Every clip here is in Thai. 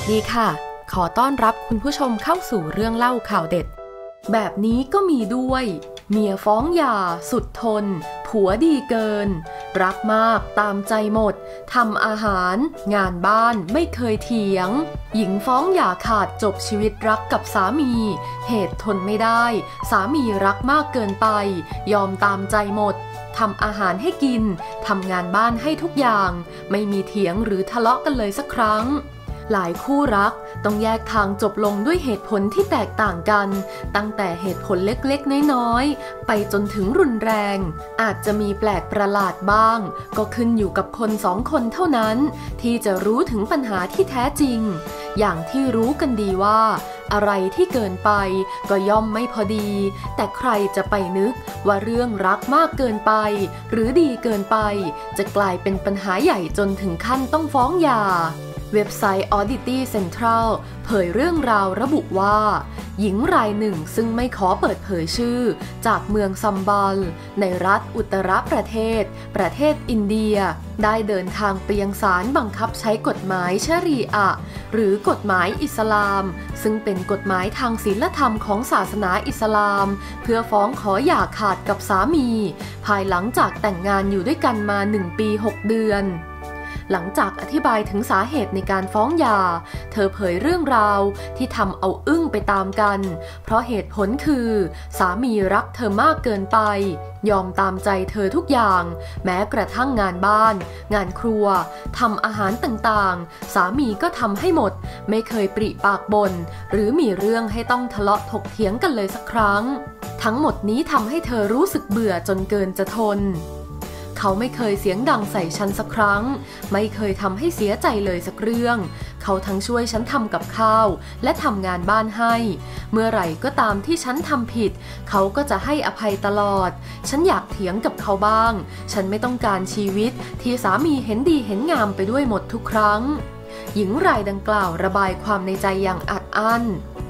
สดีค่ะ ขอต้อนรับคุณผู้ชมเข้าสู่เรื่องเล่าข่าวเด็ด แบบนี้ก็มีด้วย เมียฟ้องหย่า สุดทน ผัวดีเกิน รักมากตามใจหมดทำอาหาร งานบ้านไม่เคยเถียง หญิงฟ้องหย่าขาดจบชีวิตรักกับสามี เหตุทนไม่ได้ สามีรักมากเกินไป ยอมตามใจหมดทำอาหารให้กิน ทำงานบ้านให้ทุกอย่าง ไม่มีเถียงหรือทะเลาะกันเลยสักครั้ง หลายคู่รักต้องแยกทางจบลงด้วยเหตุผลที่แตกต่างกัน ตั้งแต่เหตุผลเล็กๆ น้อยๆ ไปจนถึงรุนแรง อาจจะมีแปลกประหลาดบ้าง ก็ขึ้นอยู่กับคนสองคนเท่านั้น ที่จะรู้ถึงปัญหาที่แท้จริง อย่างที่รู้กันดีว่า อะไรที่เกินไปก็ย่อมไม่พอดี แต่ใครจะไปนึกว่าเรื่องรักมากเกินไป หรือดีเกินไป จะกลายเป็นปัญหาใหญ่จนถึงขั้นต้องฟ้องหย่า เว็บไซต์ Audity Central เผยเรื่องราวระบุว่า หญิงรายหนึ่งซึ่งไม่ขอเปิดเผยชื่อ จากเมืองซัมบัลในรัฐอุตตรประเทศ ประเทศอินเดีย ได้เดินทางไปยังศาลบังคับใช้กฎหมายชรีอะหรือกฎหมายอิสลาม ซึ่งเป็นกฎหมายทางศีลธรรมของศาสนาอิสลาม เพื่อฟ้องขอหย่าขาดกับสามี ภายหลังจากแต่งงานอยู่ด้วยกันมา 1 ปี 6 เดือน หลังจากอธิบายถึงสาเหตุในการฟ้องหย่า เธอเผยเรื่องราวที่ทำเอาอึ้งไปตามกัน เพราะเหตุผลคือ สามีรักเธอมากเกินไป ยอมตามใจเธอทุกอย่าง แม้กระทั่งงานบ้าน งานครัวทำอาหารต่างๆ สามีก็ทำให้หมด ไม่เคยปริปากบน หรือมีเรื่องให้ต้องทะเลาะถกเถียงกันเลยสักครั้ง ทั้งหมดนี้ทำให้เธอรู้สึกเบื่อจนเกินจะทน เขาไม่เคยเสียงดังใส่ฉันสักครั้ง ไม่เคยทำให้เสียใจเลยสักเรื่อง เขาทั้งช่วยฉันทำกับข้าว และทำงานบ้านให้ เมื่อไหร่ก็ตามที่ฉันทำผิด เขาก็จะให้อภัยตลอด ฉันอยากเถียงกับเขาบ้าง ฉันไม่ต้องการชีวิต ที่สามีเห็นดีเห็นงามไปด้วยหมดทุกครั้ง หญิงรายดังกล่าวระบายความในใจอย่างอัดอั้น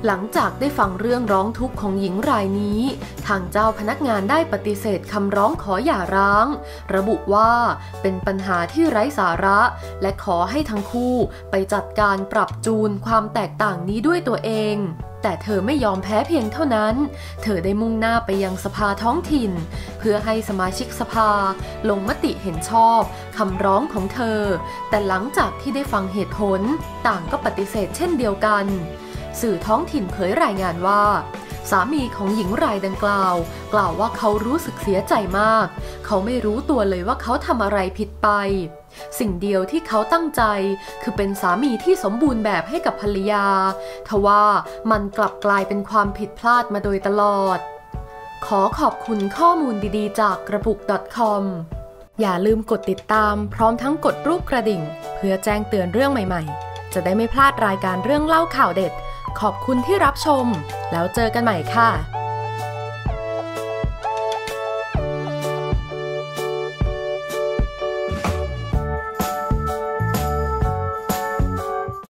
หลังจากได้ฟังเรื่องร้องทุกข์ของหญิงรายนี้ ทางเจ้าพนักงานได้ปฏิเสธคำร้องขอหย่าร้าง ระบุว่าเป็นปัญหาที่ไร้สาระ และขอให้ทั้งคู่ไปจัดการปรับจูนความแตกต่างนี้ด้วยตัวเองแต่เธอไม่ยอมแพ้เพียงเท่านั้น เธอได้มุ่งหน้าไปยังสภาท้องถิ่น เพื่อให้สมาชิกสภา ลงมติเห็นชอบคำร้องของเธอ แต่หลังจากที่ได้ฟังเหตุผล ต่างก็ปฏิเสธเช่นเดียวกัน สื่อท้องถิ่นเผยรายงานว่า สามีของหญิงรายดังกล่าว กล่าวว่าเขารู้สึกเสียใจมาก เขาไม่รู้ตัวเลยว่าเขาทำอะไรผิดไป สิ่งเดียวที่เขาตั้งใจ คือเป็นสามีที่สมบูรณ์แบบให้กับภรรยาทว่ามันกลับกลายเป็นความผิดพลาดมาโดยตลอด ขอขอบคุณข้อมูลดีๆ จากกระปุก .com อย่าลืมกดติดตามพร้อมทั้งกดรูปกระดิ่ง เพื่อแจ้งเตือนเรื่องใหม่ๆ จะได้ไม่พลาดรายการเรื่องเล่าข่าวเด็ด ขอบคุณที่รับชม แล้วเจอกันใหม่ค่ะ